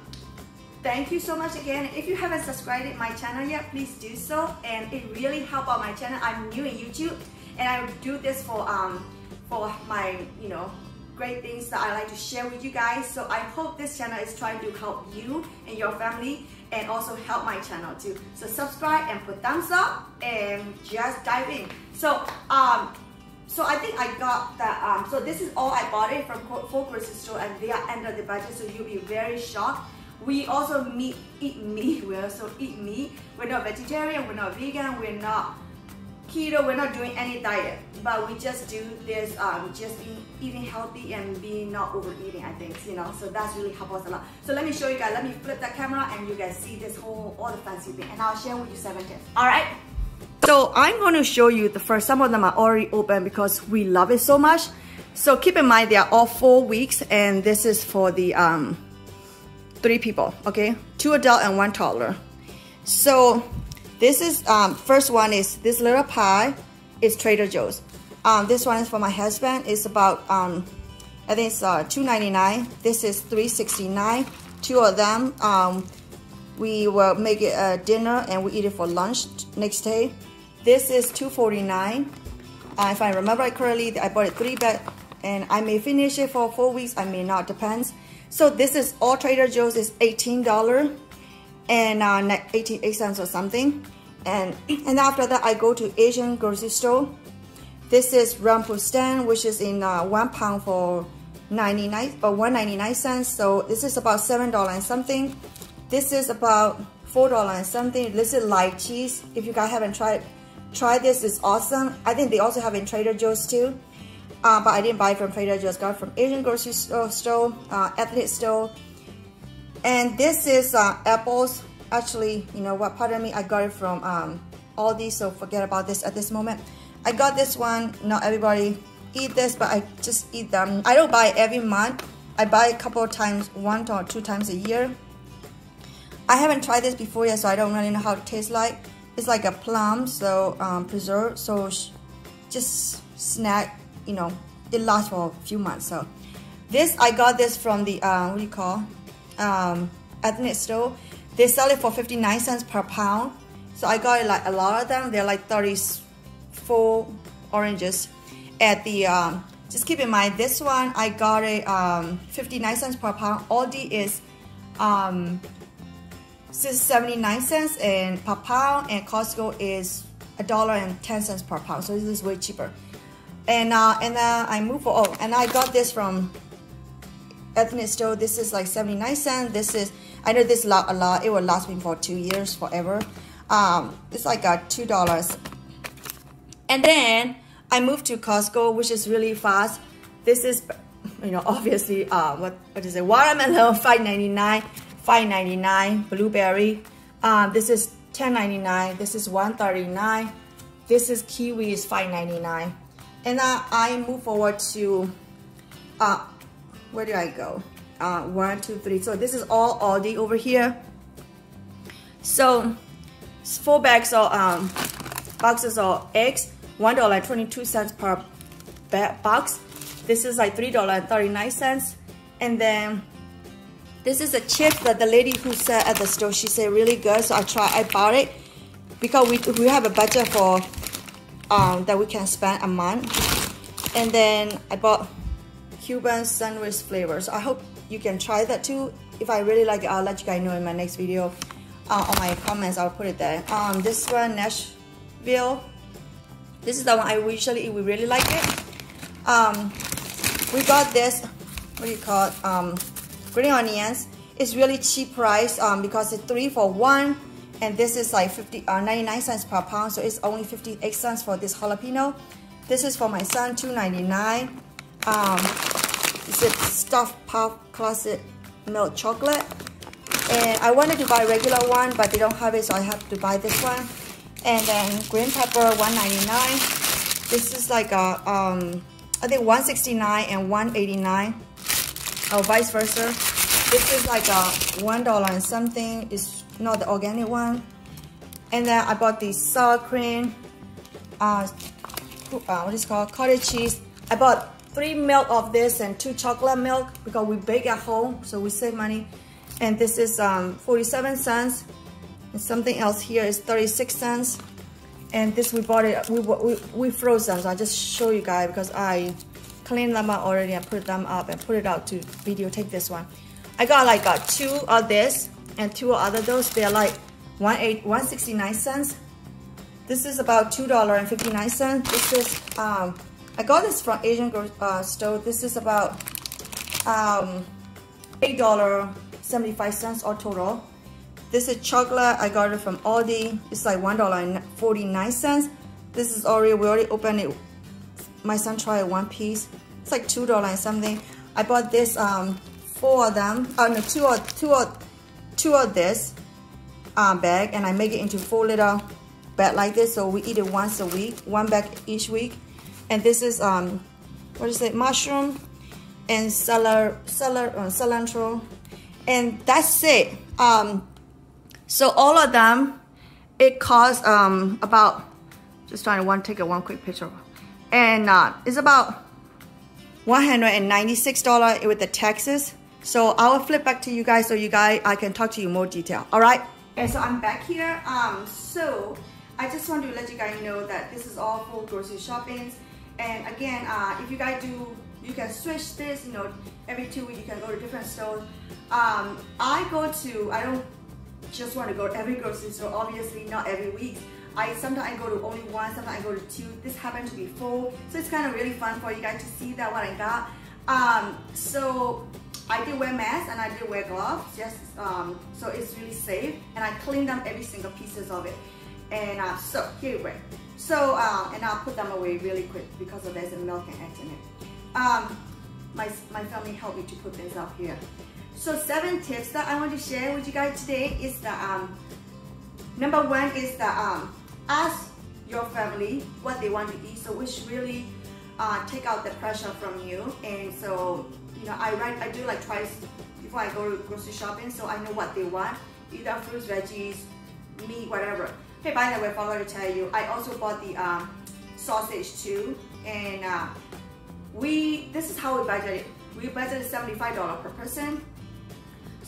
thank you so much again. If you haven't subscribed to my channel yet, please do so. And it really help out my channel. I'm new in YouTube, and I do this for um for my you know great things that I like to share with you guys. So I hope this channel is trying to help you and your family and also help my channel too. So subscribe and put thumbs up and just dive in. So um, so I think I got that. Um, so this is all I bought it from Full Grocery Store and they are under the budget. So you'll be very shocked. We also meat, eat meat. *laughs* We also eat meat. We're not vegetarian. We're not vegan. We're not keto, we're not doing any diet, but we just do this, um, just being eating healthy and being not overeating, I think, you know, so that's really helped us a lot. So let me show you guys, let me flip that camera and you guys see this whole, all the fancy thing, and I'll share with you seven tips. All right. So I'm going to show you the first, some of them are already open because we love it so much. So keep in mind, they are all four weeks, and this is for the um, three people, okay? Two adult and one toddler. So this is, um, first one is this little pie is Trader Joe's. Um, this one is for my husband. It's about, um, I think it's uh, $2.99. This is $3.69. Two of them. Um, we will make it a dinner and we eat it for lunch next day. This is $2.49. Uh, if I remember correctly, I bought it three bag and I may finish it for four weeks. I may not, depends. So this is all Trader Joe's is $18. and uh, 88 cents or something. And, and after that, I go to Asian grocery store. This is Rambutan, which is in uh, one pound for 99 or 199 cents. So this is about seven dollars something. This is about four dollars something. This is light cheese. If you guys haven't tried, try this. It's awesome. I think they also have in Trader Joe's too. Uh, but I didn't buy from Trader Joe's. Got from Asian grocery store, store uh, store. And this is uh, apples. Actually, you know what? Pardon me. I got it from um, Aldi. So forget about this at this moment. I got this one. Not everybody eat this, but I just eat them. I don't buy every month. I buy a couple of times, one or two times a year. I haven't tried this before yet, so I don't really know how it tastes like. It's like a plum, so um, preserved, so just snack, you know, it lasts for a few months. So this, I got this from the, uh, what do you call, um, ethnic store. They sell it for 59 cents per pound. So I got like a lot of them. They're like 34 oranges at the, um, just keep in mind, this one, I got it um, 59 cents per pound. Aldi is um, 79 cents and per pound and Costco is a dollar and 10 cents per pound. So this is way cheaper. And uh, and uh, I move oh, and I got this from ethnic store. This is like 79 cents. This is, I know this lot a lot. It will last me for two years, forever. Um, it's like a $2. And then I moved to Costco, which is really fast. This is, you know, obviously, uh, what, what is it? Watermelon, *laughs* 5.99, 5.99. Blueberry, um, this is 10.99. This is one thirty nine. This is kiwi is 5.99. And uh, I move forward to, uh, where do I go? Uh, one, two, three. So this is all Aldi over here. So four bags of um, boxes of eggs. $1.22 per box. This is like $3.39. And then this is a chip that the lady who said at the store, she said really good. So I try, I bought it because we, we have a budget for um, that we can spend a month. And then I bought Cuban sandwich flavors. I hope you can try that too. If I really like it, I'll let you guys know in my next video. Uh, on my comments, I'll put it there. Um, this one, Nashville this is the one I usually we really like it. Um, we got this, what do you call it? Um, green onions. It's really cheap price um, because it's three for one. And this is like 50, uh, 99 cents per pound. So it's only 58 cents for this jalapeno. This is for my son, 2.99. Um, it's a stuffed puff closet milk chocolate. And I wanted to buy regular one, but they don't have it, so I have to buy this one. And then green pepper, 1.99. This is like a, um, I think 169 and 189 or vice versa. This is like a $1 and something. It's not the organic one. And then I bought the sour cream, uh, uh, what is called, cottage cheese. I bought three milk of this and two chocolate milk because we bake at home, so we save money. And this is um, 47 cents. And something else here is 36 cents. And this we bought it, we, we, we froze them. So I just show you guys because I cleaned them up already and put them up and put it out to videotape this one. I got like uh, two of this and two other those. They're like one eight, 169 cents. This is about $2.59. This is, um, I got this from Asian uh, store. This is about um, $8.75 all total. This is chocolate. I got it from Aldi. It's like $1.49. This is Oreo. We already opened it. My son tried one piece. It's like $2 something. I bought this, um, four of them. Oh, no, two of, two of, two of this um, bag. And I make it into four little bag like this. So we eat it once a week. One bag each week. And this is, um, what is it? Mushroom and celery, celery, uh, cilantro. And that's it. Um, so all of them, it costs um, about, just trying to one take a one quick picture. And uh, it's about $196 with the taxes. So I will flip back to you guys so you guys, I can talk to you more detail. All right. And so I'm back here. Um, so I just want to let you guys know that this is all full grocery shopping. And again, uh, if you guys do, you can switch this, you know, every two weeks you can go to different stores. Um, I go to, I don't just want to go every grocery store, obviously not every week. I sometimes I go to only one, sometimes I go to two. This happened to be full, so it's kind of really fun for you guys to see that what I got. Um, so I did wear mask and I did wear gloves, just um, so it's really safe. And I cleaned them every single pieces of it. And uh, so here we go. So uh, and I'll put them away really quick because there's a milk and eggs in it. Um, my my family helped me to put this up here. So seven tips that I want to share with you guys today is the um, number one is the um, ask your family what they want to eat. So which really uh, take out the pressure from you. And so you know I write I do like twice before I go to grocery shopping, so I know what they want. Either fruits, veggies, meat, whatever. Hey, by the way, I forgot to tell you, I also bought the um, sausage too, and uh, we this is how we budgeted. We budgeted $75 per person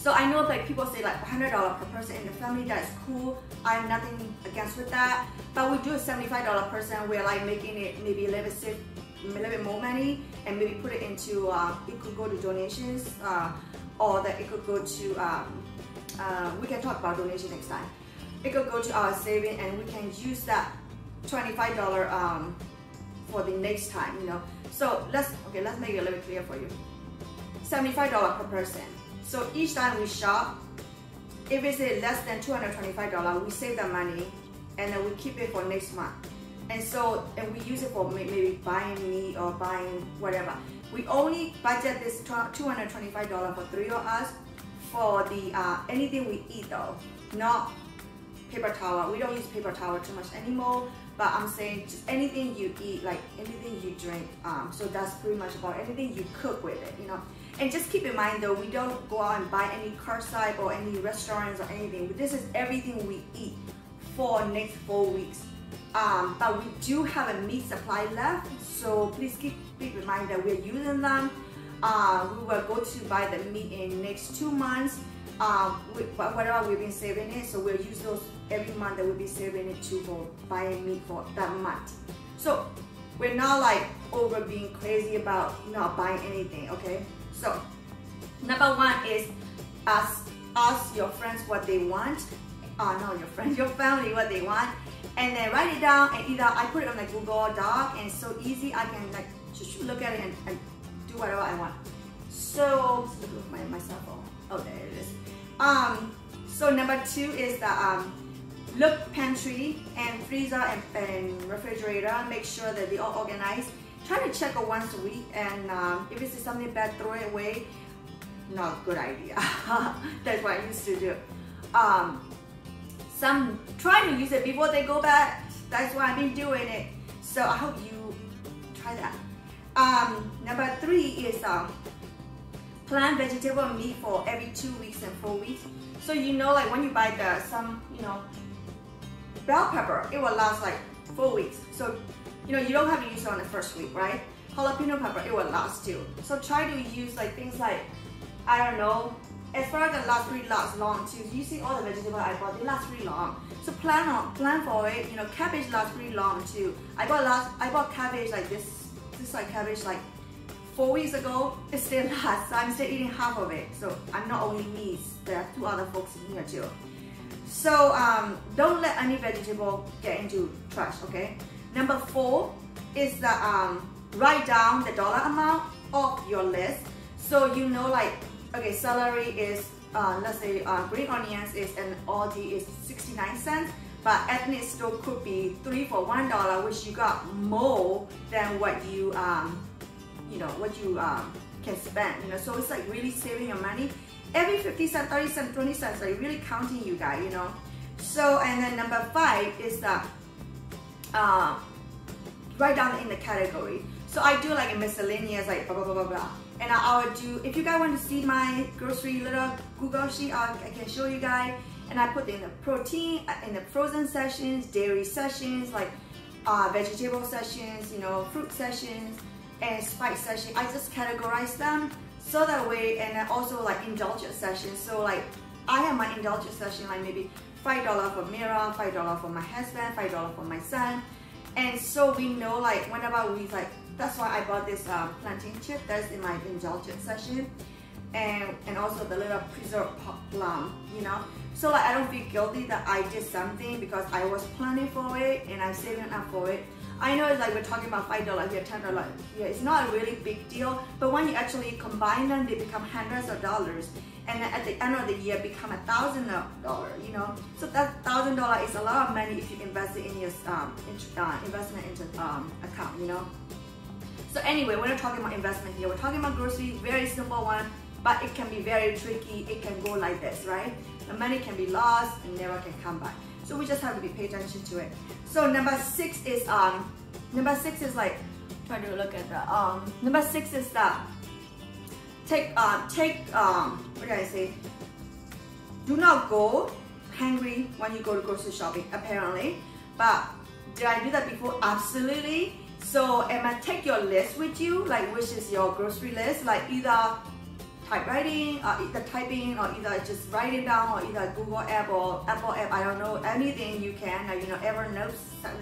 so I know like people say like $100 per person in the family, that's cool. I have nothing against with that. But we do a $75 person, we're like making it maybe a little bit, a little bit more money and maybe put it into, uh, it could go to donations uh, or that it could go to, um, uh, we can talk about donation next time. It could go to our saving and we can use that $25 um, for the next time, you know. So let's, okay, let's make it a little bit clear for you. $75 per person. So each time we shop, if it's less than $225, we save the money and then we keep it for next month. And so, and we use it for maybe buying meat or buying whatever. We only budget this $225 for three of us for the uh, anything we eat though, not paper towel. We don't use paper towel too much anymore, but I'm saying just anything you eat, like anything you drink. Um, so that's pretty much about anything you cook with it, you know. And just keep in mind though, we don't go out and buy any curbside or any restaurants or anything. This is everything we eat for next four weeks. Um, but we do have a meat supply left, so please keep, keep in mind that we're using them. Uh, we will go to buy the meat in next two months. Um, we, whatever we've been saving it, so we'll use those every month that we'll be saving it to for buying meat for that month. So we're not like over being crazy about not buying anything, okay? So number one is ask, ask your friends what they want. Oh no, your friends, *laughs* your family what they want. And then write it down and either I put it on the Google Doc and it's so easy I can like just look at it and, and do whatever I want. So my, my cell phone. Oh there it is. Um so number two is the um look pantry and freezer and, and refrigerator. Make sure that they all organized try to check it once a week and um, if it's something bad, throw it away. Not a good idea. *laughs* That's what I used to do. Um, some try to use it before they go back. That's why I've been doing it. So I hope you try that. Um, number three is um, plant vegetable meat for every two weeks and four weeks. So you know like when you buy the some, you know, bell pepper, it will last like four weeks. So you know, you don't have to use it on the first week, right? Jalapeno pepper, it will last too. So try to use like things like, I don't know, asparagus last pretty last long too. You see all the vegetables I bought, they last really long. So plan on plan for it. You know, cabbage lasts really long too. I bought last I bought cabbage like this this like cabbage like four weeks ago. It still *laughs* lasts. I'm still eating half of it. So I'm not only me. There are two other folks in here too. So um, don't let any vegetable get into trash. Okay. Number four is the um, write down the dollar amount of your list. So you know like, okay, celery is, uh, let's say uh, green onions is an Aldi is 69 cents, but ethnic store could be three for one dollar, which you got more than what you, um, you know, what you um, can spend, you know, so it's like really saving your money. Every 50 cents, 30 cents, 20 cents, like really counting you guys, you know. So, and then number five is the uh, write down in the category. So I do like a miscellaneous, like blah, blah, blah, blah, blah. And I, I would do, if you guys want to see my grocery little Google sheet, I, I can show you guys. And I put in the protein, uh, in the frozen sessions, dairy sessions, like uh, vegetable sessions, you know, fruit sessions, and spice sessions. I just categorize them so that way, and also like indulgent sessions. So like, I have my indulgent session, like maybe $5 for Mira, $5 for my husband, $5 for my son. And so we know like whenever we like, that's why I bought this um, plantain chip that's in my indulgent session. And, and also the little preserved plum, you know. So like I don't feel guilty that I did something because I was planning for it and I'm saving up for it. I know it's like we're talking about five dollars here, ten dollars here. It's not a really big deal, but when you actually combine them, they become hundreds of dollars, and at the end of the year, become a thousand dollar. You know, so that thousand dollar is a lot of money if you invest it in your um, uh, investment into um, account. You know. So anyway, we're not talking about investment here. We're talking about groceries, very simple one, but it can be very tricky. It can go like this, right? The money can be lost and never can come back. So we just have to be pay attention to it. So number six is um number six is like trying to look at the um number six is that take uh take um what did I say? Do not go hungry when you go to grocery shopping apparently. But did I do that before? Absolutely. So am I take your list with you, like which is your grocery list, like either typewriting or either typing or either just writing down or either Google app or Apple app, I don't know, anything you can, you know, Evernote,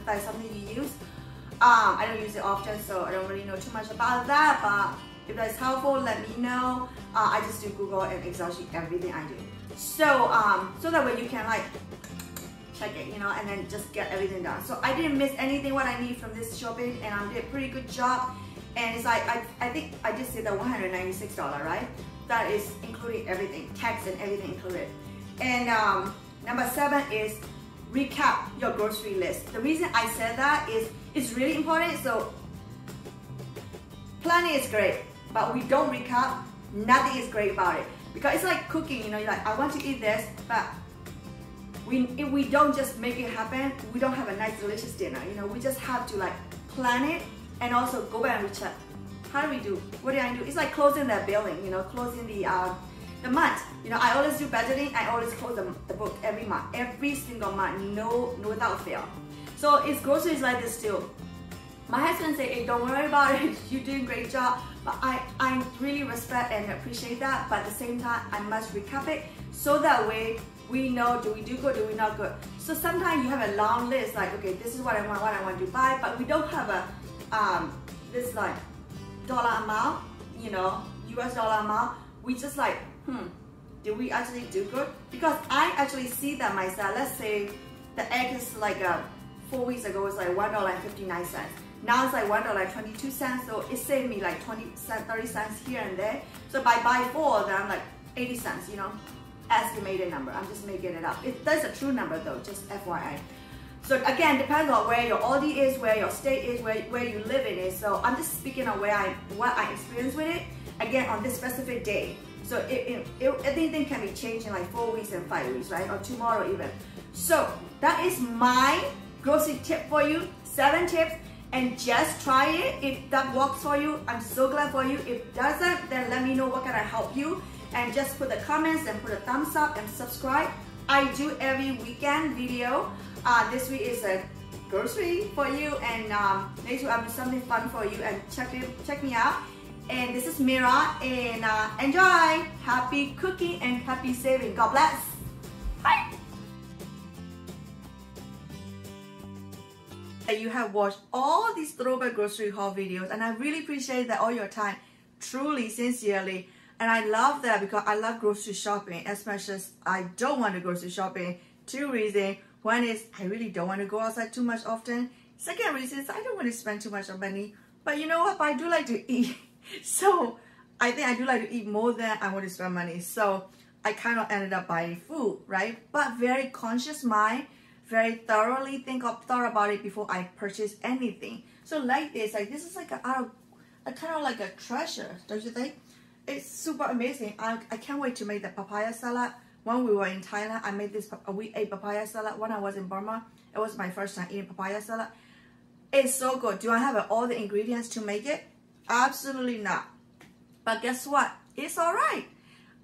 that's something you use. Um, I don't use it often, so I don't really know too much about that, but if that's helpful, let me know. Uh, I just do Google and Excel sheet, everything I do. So, um, so that way you can like check it, you know, and then just get everything done. So I didn't miss anything what I need from this shopping and I did a pretty good job. And it's like, I, I think I just said the $196, right? That is including everything, tax and everything included. And um, number seven is recap your grocery list. The reason I said that is it's really important. So planning is great, but we don't recap, nothing is great about it. Because it's like cooking, you know, you're like, I want to eat this, but we, if we don't just make it happen, we don't have a nice delicious dinner. You know, we just have to like plan it and also go back and recheck how do we do? What do I do? It's like closing the billing, you know, closing the uh, the month. You know, I always do budgeting. I always close the, the book every month, every single month, no, no without fail. So it's groceries like this too. My husband say, hey, don't worry about it. *laughs* You're doing a great job. But I, I really respect and appreciate that. But at the same time, I must recap it so that way we know do we do good, do we not good. So sometimes you have a long list like, okay, this is what I want, what I want to buy, but we don't have a um, this like dollar amount, you know, US dollar amount, we just like, hmm, did we actually do good? Because I actually see that myself. Let's say the egg is like a, uh, four weeks ago was like $1.59. Now it's like $1.22, so it saved me like 20 cents, 30 cents here and there. So if I buy four, then I'm like 80 cents, you know, estimated number. I'm just making it up. It, that's a true number though, just FYI. So again, depends on where your Aldi is, where your state is, where, where you live in is. So I'm just speaking on where I what I experienced with it, again, on this specific day. So it, it, it, anything can be changed in like four weeks and five weeks, right? Or tomorrow even. So that is my grocery tip for you, seven tips. And just try it. If that works for you, I'm so glad for you. If doesn't, then let me know what can I help you. And just put the comments and put a thumbs up and subscribe. I do every weekend video. Uh, this week is a grocery for you and um, next week I'll do something fun for you and check, it, check me out. And this is Mira and uh, enjoy! Happy cooking and happy saving. God bless! Bye! You have watched all these throwback grocery haul videos and I really appreciate that all your time, truly, sincerely. And I love that because I love grocery shopping as much as I don't want to grocery shopping. Two reasons. One is I really don't want to go outside too much often. Second reason is I don't want to spend too much money. But you know what? I do like to eat. *laughs* So I think I do like to eat more than I want to spend money. So I kind of ended up buying food, right? But very conscious mind, very thoroughly think of thought about it before I purchase anything. So like this, like this is like a, a kind of like a treasure, don't you think? It's super amazing. I, I can't wait to make the papaya salad when we were in Thailand, I made this, we ate papaya salad. When I was in Burma, it was my first time eating papaya salad. It's so good. Do I have uh, all the ingredients to make it? Absolutely not. But guess what? It's all right.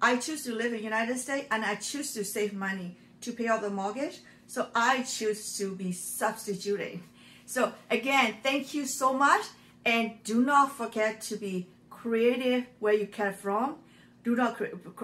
I choose to live in United States and I choose to save money to pay off the mortgage. So I choose to be substituting. So again, thank you so much. And do not forget to be creative where you come from do not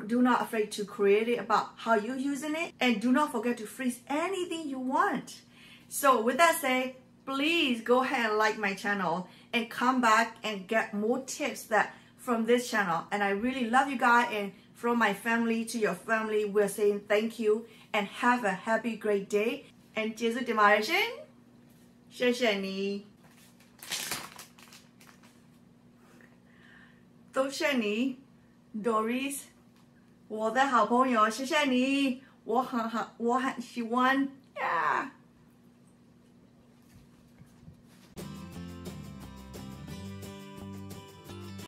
do not afraid to create it about how you're using it and do not forget to freeze anything you want. So with that said please go ahead and like my channel and come back and get more tips that from this channel. And i really love you guys and from my family to your family we're saying thank you and have a happy great day. And Jesus, demarcation 谢谢你都谢你 doris 我的好朋友谢谢你我很好我很喜欢呀。